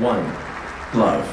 one love.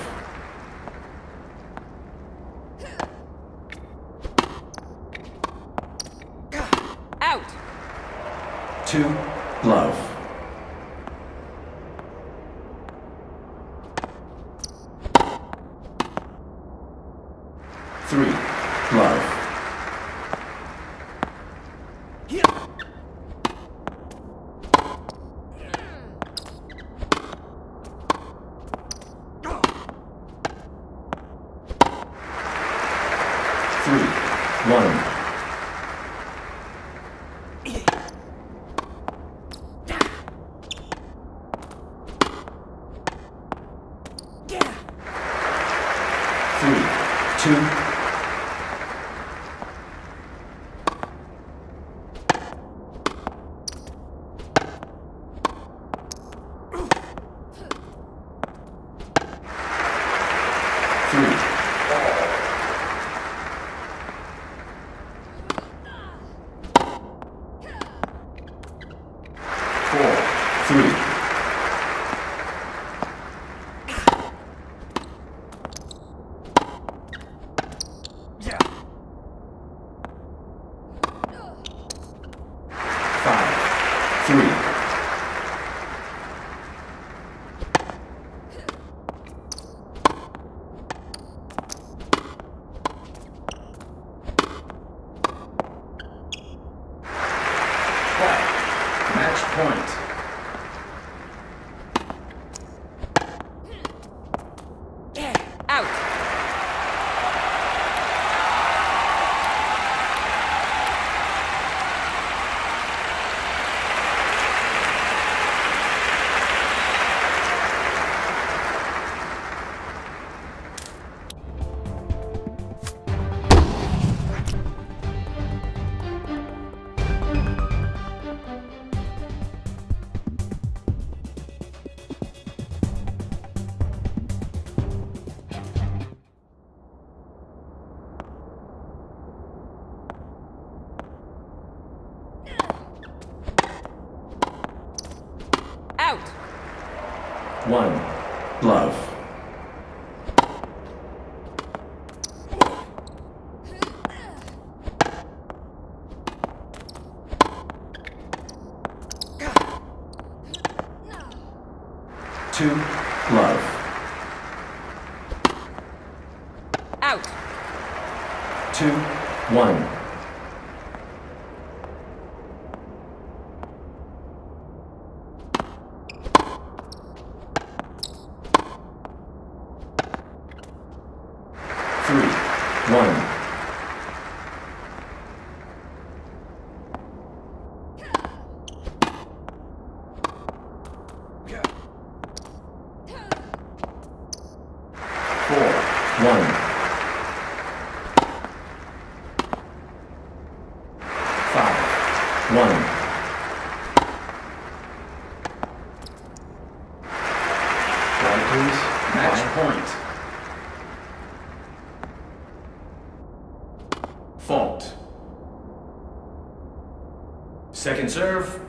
Second serve,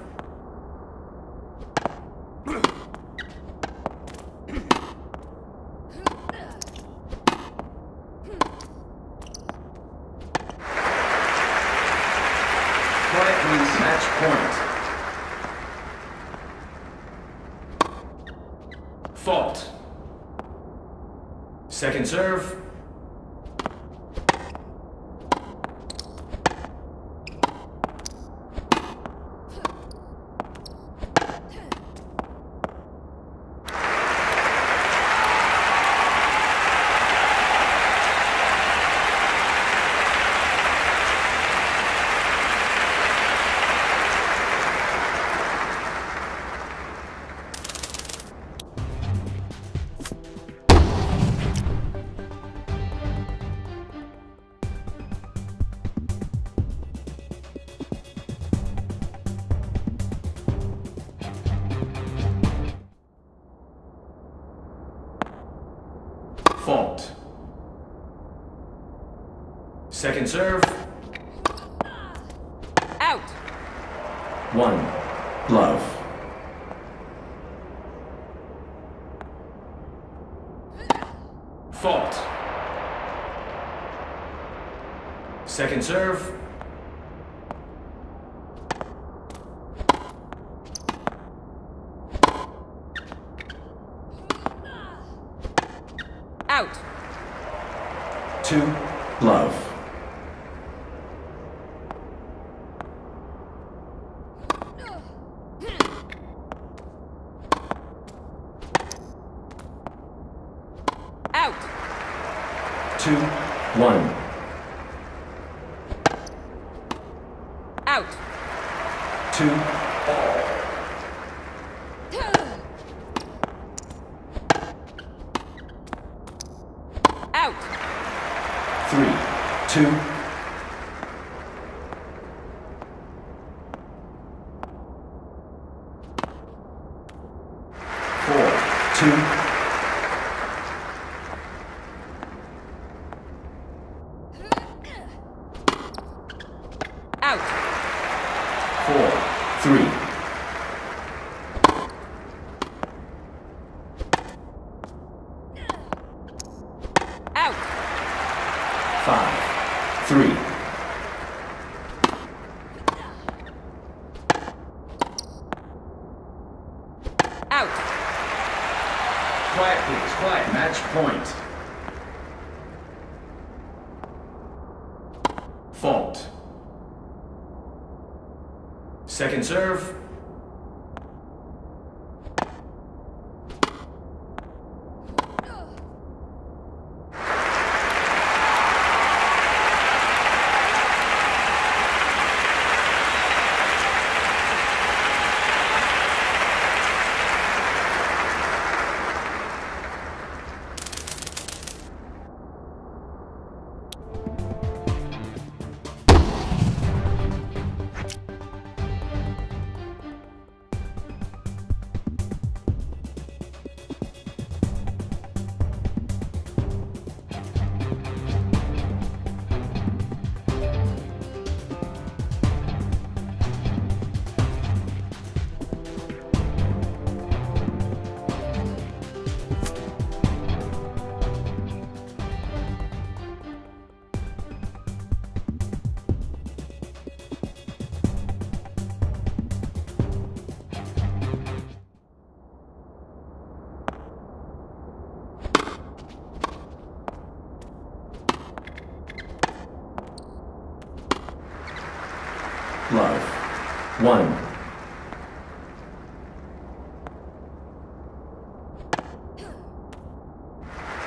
fault. Second serve. Out. One. Love. Fault. Second serve. three, two,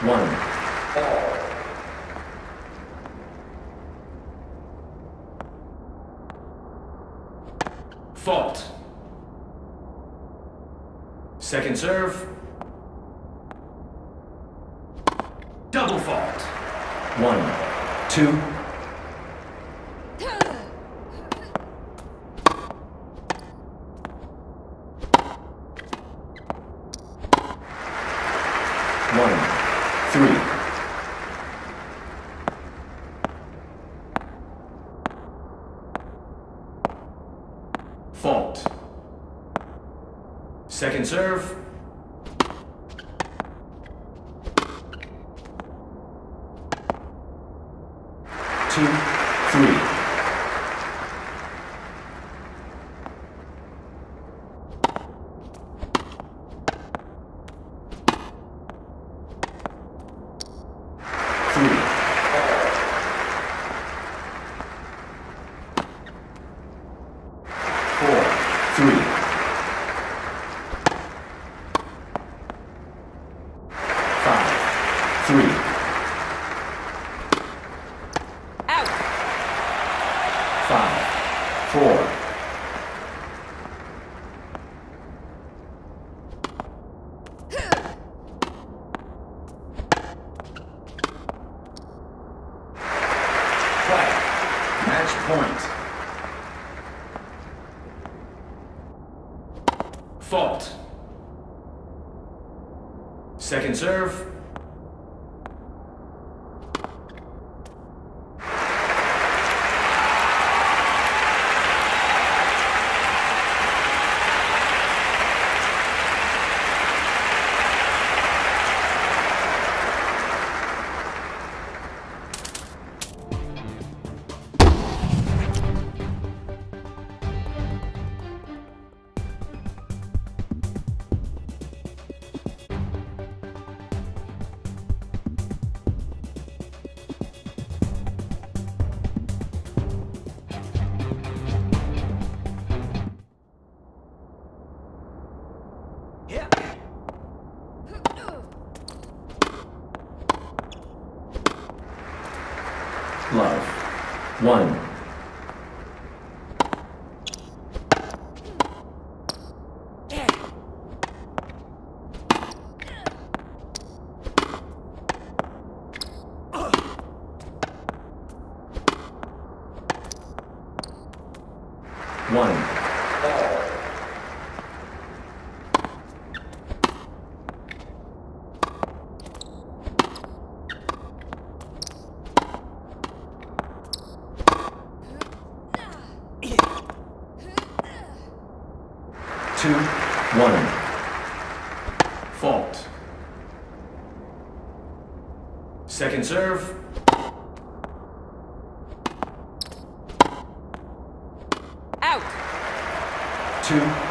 one. Fault. Second serve. Double fault. One, two. one. Second serve. Out. Two.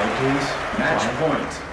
Nine, please. Match point.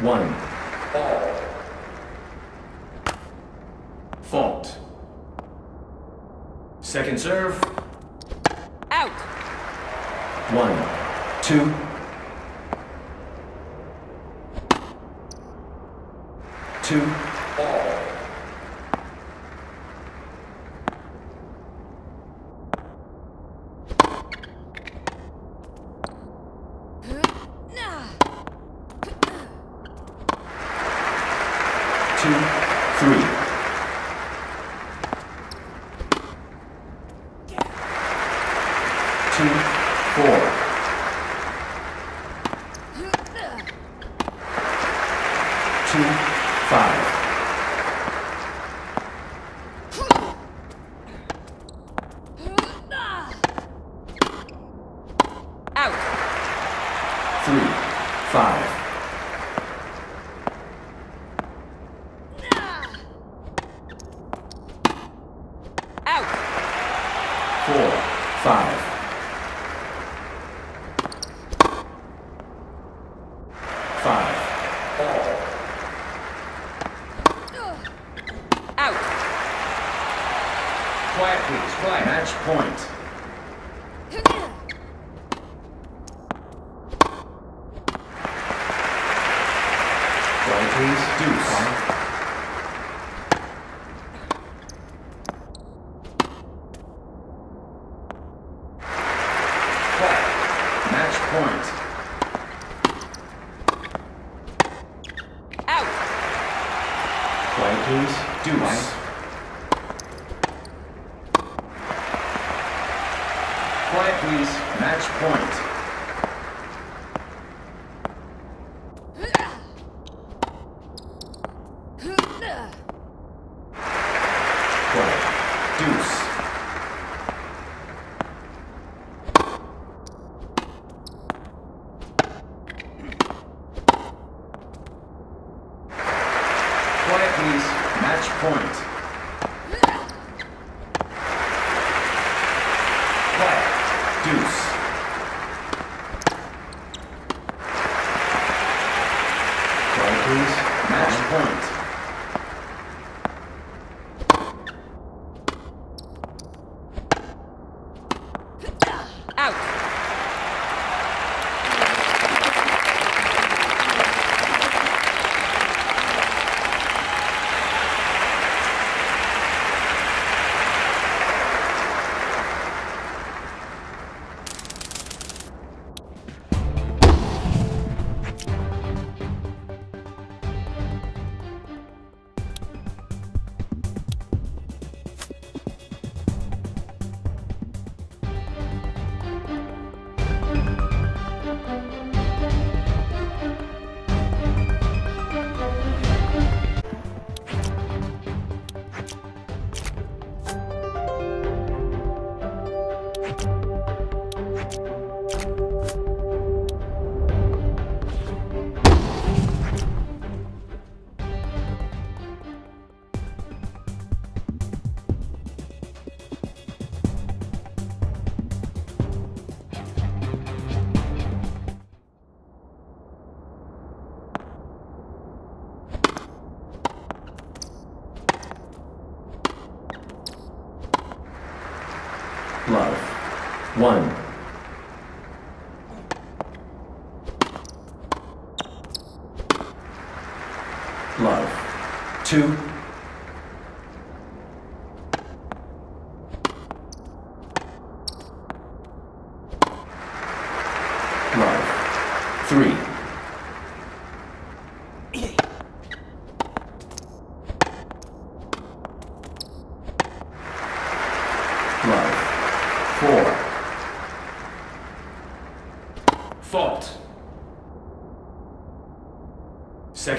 One. All. Fault. Second serve. Out. One. Two. Two. five.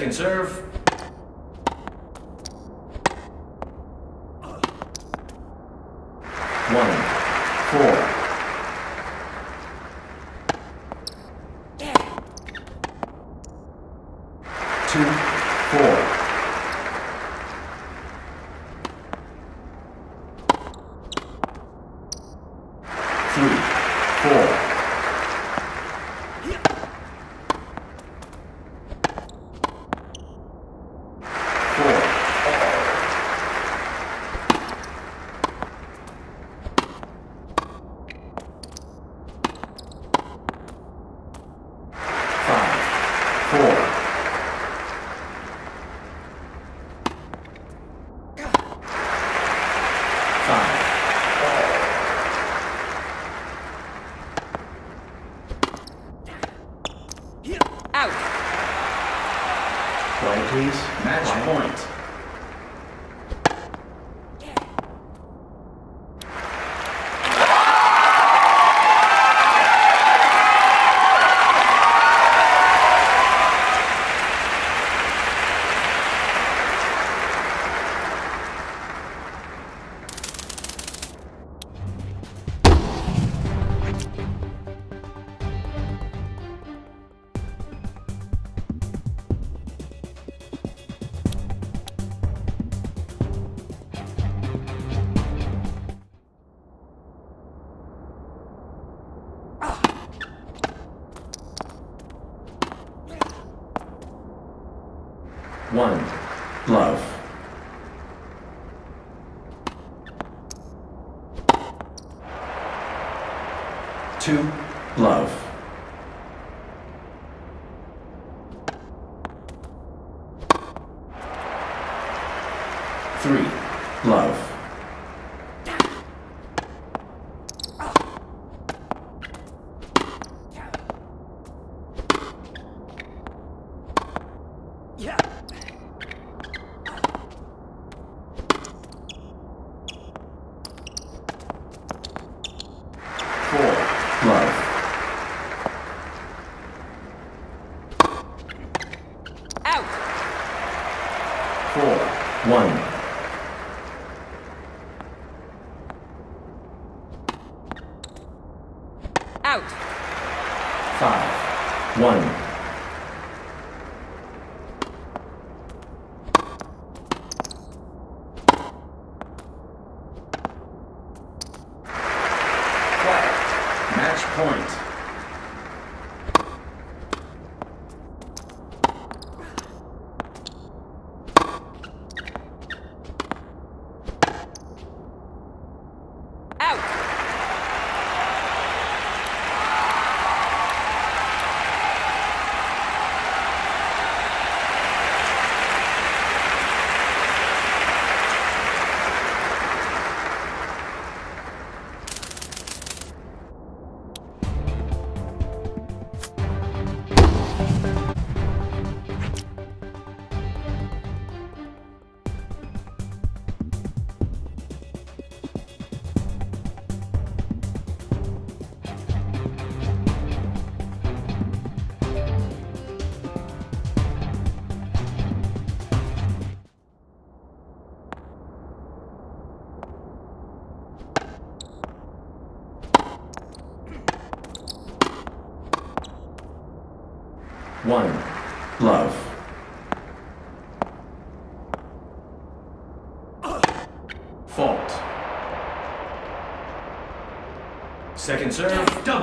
Second serve. One. Four. Two. Four. Three. Four. Four. Five. Four. Five. Out. Quiet, please. Match point. Three. Love.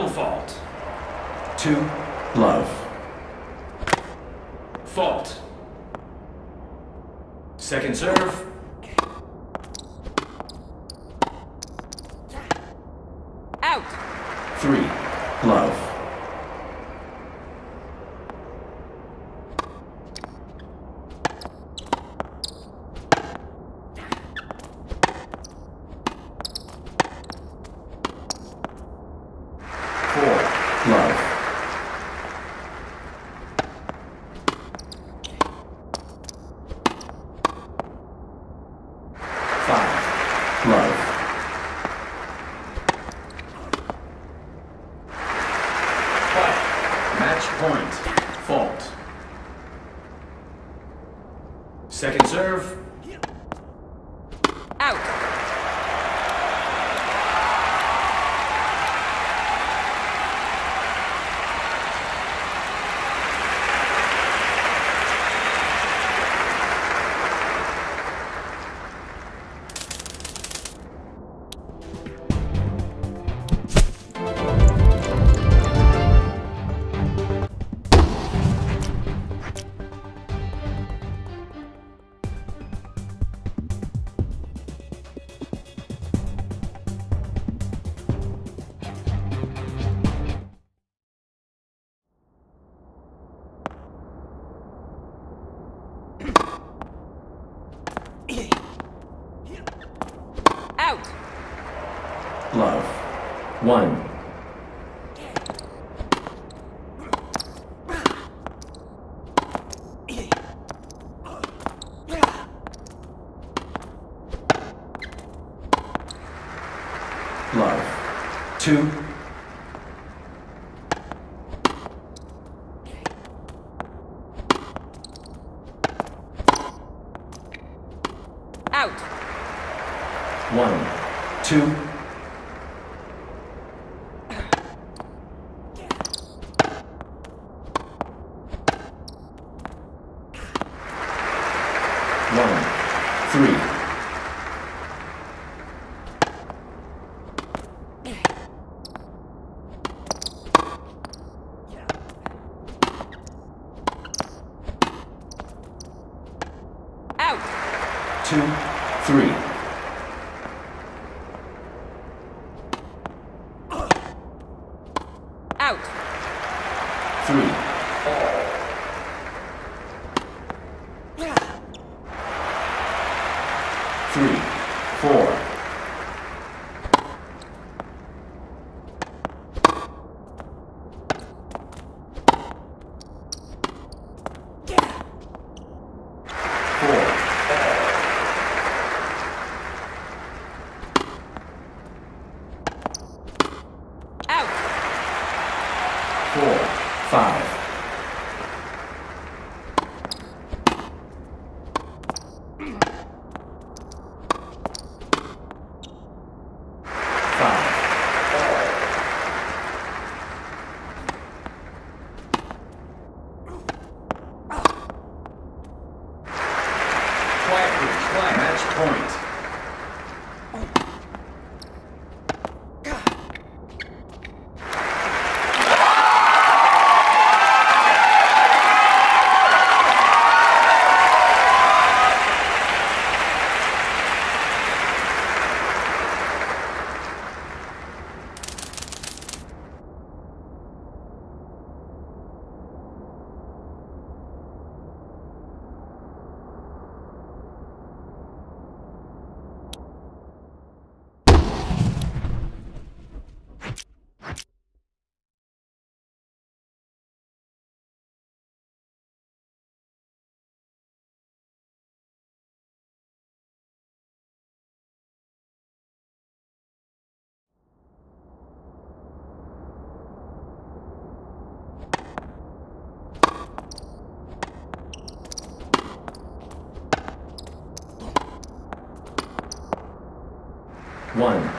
Fault. Two love. Fault. Second serve. Out. Three. Love. two, four, five, one.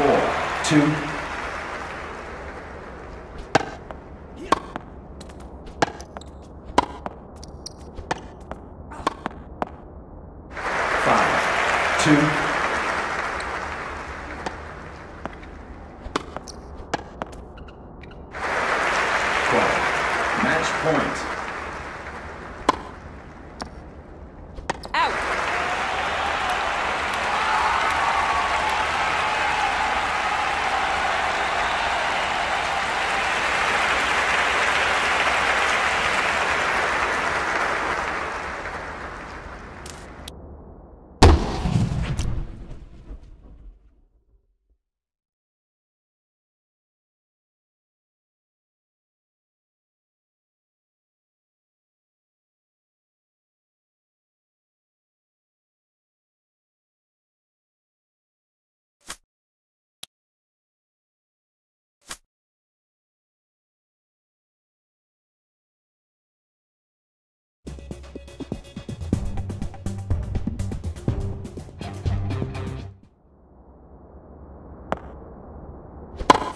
Four, two,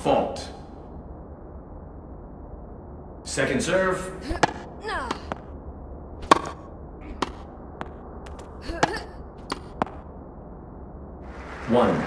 Fault. Second serve. one,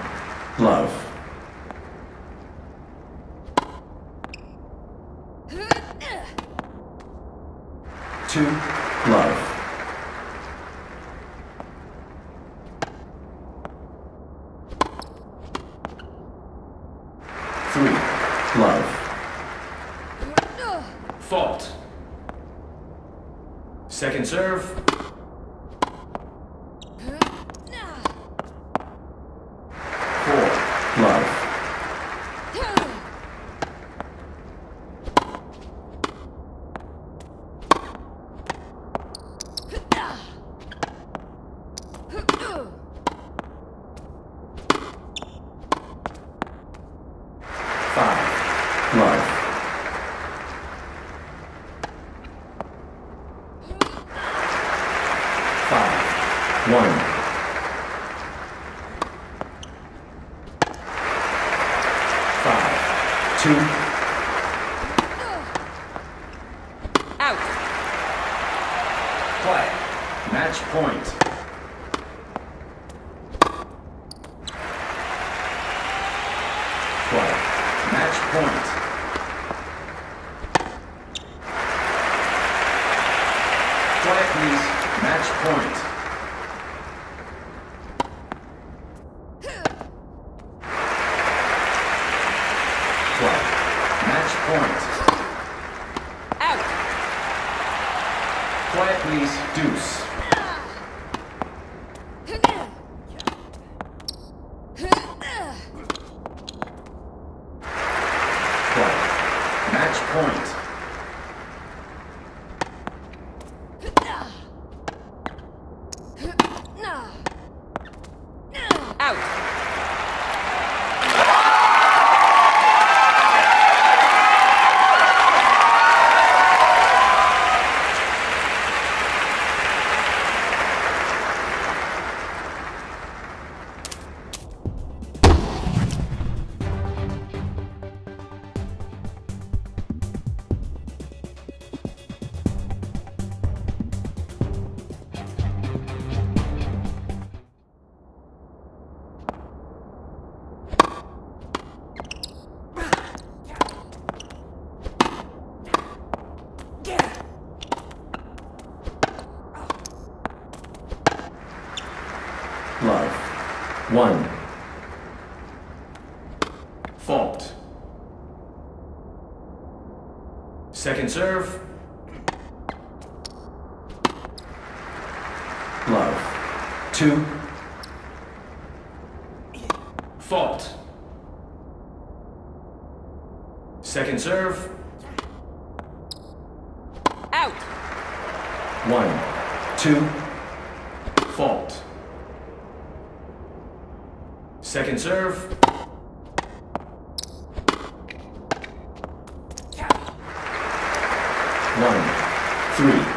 fault. Second serve. Love. Two. Fault. Second serve. Out. One. Two. Fault. Second serve. Three.